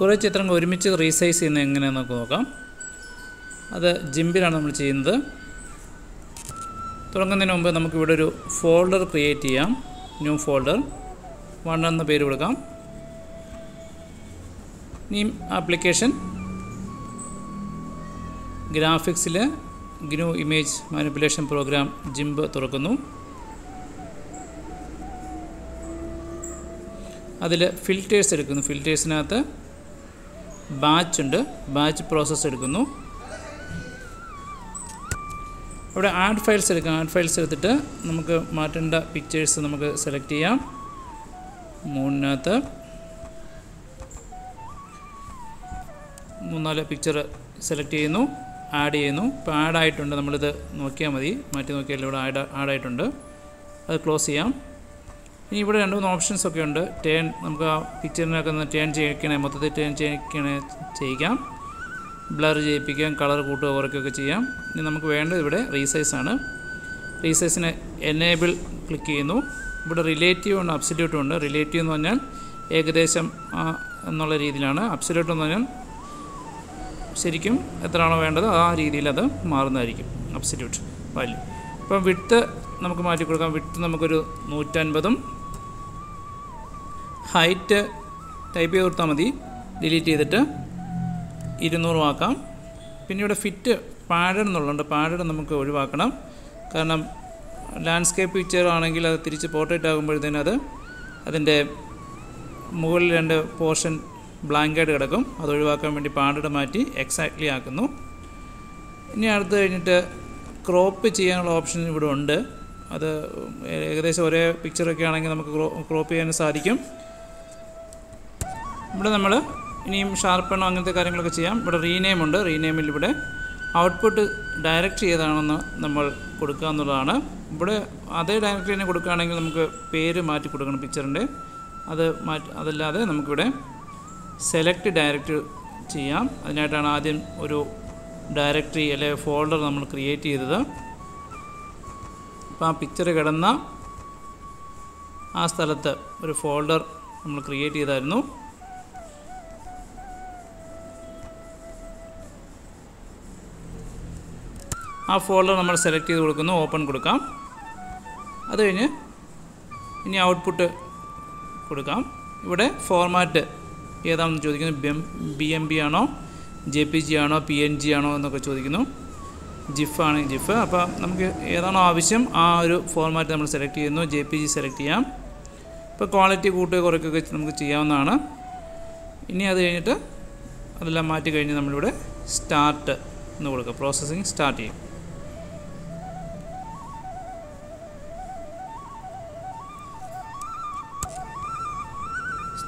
കുറേ ചിത്രങ്ങൾ ഒരുമിച്ച് റീസൈസ് ചെയ്യുന്നത് എങ്ങനെയാണെന്ന് നമുക്ക് നോക്കാം. അത് ജിംബിലാണ് നമ്മൾ ചെയ്യുന്നത്. തുടങ്ങുന്നതിന് മുമ്പ് നമുക്കിവിടെ ഒരു ഫോൾഡർ ക്രിയേറ്റ് ചെയ്യാം. New folder. വൺ എന്ന പേര് കൊടുക്കാം. നീം application. ഗ്രാഫിക്സിൽ GNU image manipulation program GIMP തുറക്കുന്നു. അതിൽ ഫിൽറ്റേഴ്സ് എടുക്കുന്നു. ഫിൽറ്റേഴ്സിനകത്ത് ബാച്ച് ഉണ്ട്. ബാച്ച് പ്രോസസ്സ് എടുക്കുന്നു. ഇവിടെ ആഡ് ഫയൽസ് എടുക്കാം. ആഡ് ഫയൽസ് എടുത്തിട്ട് നമുക്ക് മാറ്റേണ്ട പിക്ചേഴ്സ് നമുക്ക് സെലക്ട് ചെയ്യാം. മൂന്നിനകത്ത് മൂന്നാൽ പിക്ചർ സെലക്ട് ചെയ്യുന്നു. ആഡ് ചെയ്യുന്നു. ഇപ്പോൾ ആഡ് ആയിട്ടുണ്ട്. നമ്മളിത് നോക്കിയാൽ മതി. മാറ്റി നോക്കിയാൽ ഇവിടെ ആഡ് ആഡ് ആയിട്ടുണ്ട്. അത് ക്ലോസ് ചെയ്യാം. ഇനി ഇവിടെ രണ്ട് മൂന്ന് ഓപ്ഷൻസ് ഒക്കെ ഉണ്ട്. ടേൺ നമുക്ക് ആ പിക്ചറിനൊക്കെ ഒന്ന് ടേൺ ചെയ്യിക്കണേ. മൊത്തത്തിൽ ടേൺ ചെയ്യിക്കണേ ചെയ്യിക്കാം. ബ്ലർ ചെയ്യിപ്പിക്കാം. കളർ കൂട്ടുക കുറയ്ക്കുകയൊക്കെ ചെയ്യാം. ഇനി നമുക്ക് വേണ്ടത് ഇവിടെ റീസൈസാണ് റീസൈസിന് എനേബിൾ ക്ലിക്ക് ചെയ്യുന്നു. ഇവിടെ റിലേറ്റീവ് ഉണ്ട് അബ്സല്യൂട്ടും ഉണ്ട്. റിലേറ്റീവ് എന്ന് പറഞ്ഞാൽ ഏകദേശം എന്നുള്ള രീതിയിലാണ്. അബ്സല്യൂട്ട് എന്ന് പറഞ്ഞാൽ ശരിക്കും എത്രയാണോ വേണ്ടത് ആ രീതിയിൽ അത് മാറുന്നതായിരിക്കും. അബ്സല്യൂട്ട് വാല്യൂ ഇപ്പം വിട്ട് നമുക്ക് മാറ്റി കൊടുക്കാം വിട്ട് നമുക്കൊരു നൂറ്റൻപതും ഹൈറ്റ് ടൈപ്പ് ചെയ്ത് കൊടുത്താൽ മതി. ഡിലീറ്റ് ചെയ്തിട്ട് ഇരുന്നൂറും ആക്കാം പിന്നെ ഇവിടെ ഫിറ്റ് പാഡഡ് എന്നുള്ളതുണ്ട്. പാഡഡ് നമുക്ക് ഒഴിവാക്കണം. കാരണം ലാൻഡ്സ്കേപ്പ് പിക്ചർ ആണെങ്കിൽ അത് തിരിച്ച് പോർട്രേറ്റ് ആകുമ്പോഴത്തേനും അത് അതിന്റെ മുകളിൽ രണ്ട് പോർഷൻ ബ്ലാങ്കായിട്ട് കിടക്കും. അത് ഒഴിവാക്കാൻ വേണ്ടി പാഡഡ് മാറ്റി എക്സാക്ട്ലി ആക്കുന്നു. ഇനി അടുത്ത് കഴിഞ്ഞിട്ട് ക്രോപ്പ് ചെയ്യാനുള്ള ഓപ്ഷൻ ഇവിടെ ഉണ്ട്. അത് ഏകദേശം ഒരേ പിക്ചറൊക്കെ ആണെങ്കിൽ നമുക്ക് ക്രോപ്പ് ചെയ്യാൻ സാധിക്കും. ഇവിടെ നമ്മൾ ഇനിയും ഷാർപ്പണോ അങ്ങനത്തെ കാര്യങ്ങളൊക്കെ ചെയ്യാം. ഇവിടെ റീനെയിം ഉണ്ട്. റീനെയിമിൽ ഇവിടെ ഔട്ട്പുട്ട് ഡയറക്റ്റ് ചെയ്താണെന്ന് നമ്മൾ കൊടുക്കുക എന്നുള്ളതാണ്. ഇവിടെ അതേ ഡയറക്റ്റ് തന്നെ കൊടുക്കുകയാണെങ്കിൽ നമുക്ക് പേര് മാറ്റി കൊടുക്കണം പിക്ചറിന്റെ അത് മാറ്റി അതല്ലാതെ നമുക്കിവിടെ സെലക്ട് ഡയറക്റ്റ് ചെയ്യാം. അതിനായിട്ടാണ് ആദ്യം ഒരു ഡയറക്ടറി അല്ലെങ്കിൽ ഫോൾഡർ നമ്മൾ ക്രിയേറ്റ് ചെയ്തത്. അപ്പോൾ ആ പിക്ചർ കിടന്ന ആ സ്ഥലത്ത് ഒരു ഫോൾഡർ നമ്മൾ ക്രിയേറ്റ് ചെയ്തായിരുന്നു. ആ ഫോൾഡർ നമ്മൾ സെലക്ട് ചെയ്ത് കൊടുക്കുന്നു ഓപ്പൺ കൊടുക്കാം. അത് കഴിഞ്ഞ് ഇനി ഔട്ട്പുട്ട് കൊടുക്കാം. ഇവിടെ ഫോർമാറ്റ് ഏതാണെന്ന് ചോദിക്കുന്നു? B M B M B ആണോ? ജെ പി ജി ആണോ? പി എൻ ജി ആണോ എന്നൊക്കെ ചോദിക്കുന്നു. ജിഫ് ആണെങ്കിൽ ജിഫ് അപ്പോൾ നമുക്ക് ഏതാണോ ആവശ്യം ആ ഒരു ഫോർമാറ്റ് നമ്മൾ സെലക്ട് ചെയ്യുന്നു. ജെ പി ജി സെലക്ട് ചെയ്യാം. ഇപ്പോൾ ക്വാളിറ്റി കൂട്ടുക കുറയ്ക്കുകയൊക്കെ നമുക്ക് ചെയ്യാവുന്നതാണ്. ഇനി അത് കഴിഞ്ഞിട്ട് അതെല്ലാം മാറ്റി കഴിഞ്ഞ് നമ്മളിവിടെ സ്റ്റാർട്ട് എന്ന് കൊടുക്കുക പ്രോസസ്സിങ് സ്റ്റാർട്ട് ചെയ്യും.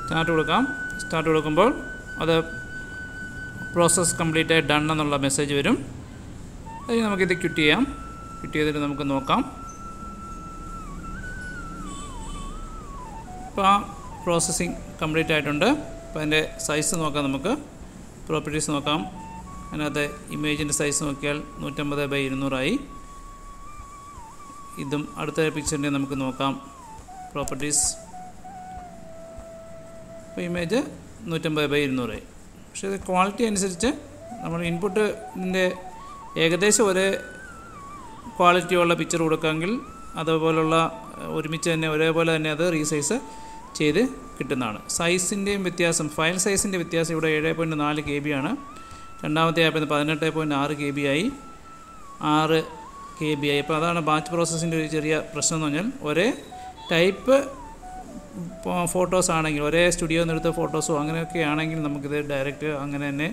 സ്റ്റാർട്ട് കൊടുക്കാം. സ്റ്റാർട്ട് കൊടുക്കുമ്പോൾ അത് പ്രോസസ്സ് കംപ്ലീറ്റ് ആയി ഡൺ എന്നുള്ള മെസ്സേജ് വരും. അത് നമുക്കിത് ക്വിറ്റ് ചെയ്യാം. ക്വിറ്റ് ചെയ്തിട്ട് നമുക്ക് നോക്കാം. ഇപ്പോൾ ആ പ്രോസസ്സിങ് കംപ്ലീറ്റ് ആയിട്ടുണ്ട്. അപ്പോൾ അതിന്റെ സൈസ് നോക്കാം നമുക്ക്. പ്രോപ്പർട്ടീസ് നോക്കാം. അതിനകത്ത് ഇമേജിന്റെ സൈസ് നോക്കിയാൽ നൂറ്റമ്പത് ബൈ ഇരുന്നൂറായി ഇതും അടുത്ത പിക്ചറിന്റെ നമുക്ക് നോക്കാം. പ്രോപ്പർട്ടീസ് അപ്പോൾ ഇമേജ് നൂറ്റമ്പത് ബൈ ഇരുന്നൂറായി പക്ഷേ ഇത് ക്വാളിറ്റി അനുസരിച്ച് നമ്മൾ ഇൻപുട്ടിന്റെ ഏകദേശം ഒരേ ക്വാളിറ്റിയുള്ള പിക്ചർ കൊടുക്കാമെങ്കിൽ അതുപോലുള്ള ഒരുമിച്ച് തന്നെ ഒരേപോലെ തന്നെ അത് റീസൈസ് ചെയ്ത് കിട്ടുന്നതാണ്. സൈസിന്റെയും വ്യത്യാസം ഫയൽ സൈസിന്റെ വ്യത്യാസം ഇവിടെ ഏഴ് പോയിന്റ് നാല് കെ ബി ആണ്. രണ്ടാമത്തെ ആപ്പിൽ പതിനെട്ട് പോയിന്റ് ആറ് കെ ബി ആയി. ആറ് കെ ബി ആയി. അപ്പോൾ അതാണ് ബാച്ച് പ്രോസസ്സിന്റെ ഒരു ചെറിയ പ്രശ്നം എന്ന് പറഞ്ഞാൽ ഒരേ ടൈപ്പ് ഫോട്ടോസ് ആണെങ്കിൽ ഒരേ സ്റ്റുഡിയോയിൽ നിന്ന് എടുത്ത ഫോട്ടോസോ അങ്ങനെയൊക്കെ ആണെങ്കിൽ നമുക്കിത് ഡയറക്റ്റ് അങ്ങനെ തന്നെ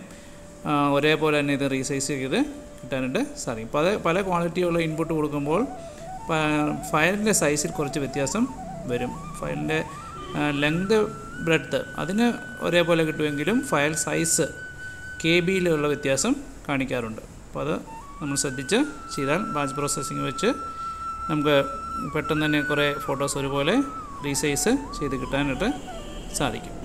ഒരേപോലെ തന്നെ ഇത് റീസൈസ് ചെയ്ത് കിട്ടാനായിട്ട് സാധിക്കും അപ്പോൾ അത് പല ക്വാളിറ്റിയുള്ള ഇൻപുട്ട് കൊടുക്കുമ്പോൾ ഫയലിന്റെ സൈസിൽ കുറച്ച് വ്യത്യാസം വരും. ഫയലിന്റെ ലെങ്ത് ബ്രെഡ്ത്ത് അതിന് ഒരേപോലെ കിട്ടുമെങ്കിലും ഫയൽ സൈസ് കെ ബിയിലുള്ള വ്യത്യാസം കാണിക്കാറുണ്ട്. അപ്പോൾ അത് നമ്മൾ ശ്രദ്ധിച്ച് ചെയ്താൽ ബാച്ച് പ്രോസസ്സിങ് വെച്ച് നമുക്ക് പെട്ടെന്ന് തന്നെ കുറേ ഫോട്ടോസ് ഒരുപോലെ റീസൈസ് ചെയ്ത് കിട്ടാനായിട്ട് സാധിക്കും.